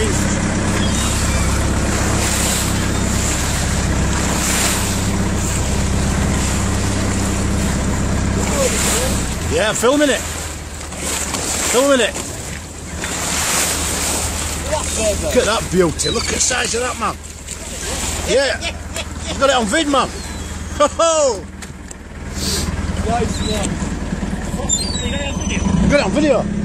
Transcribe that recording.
Jesus. Yeah, filming it. Filming it. Look at that beauty. Look at the size of that, man. Yeah. You got it on vid, man. Ho ho. Nice one. Got it on video.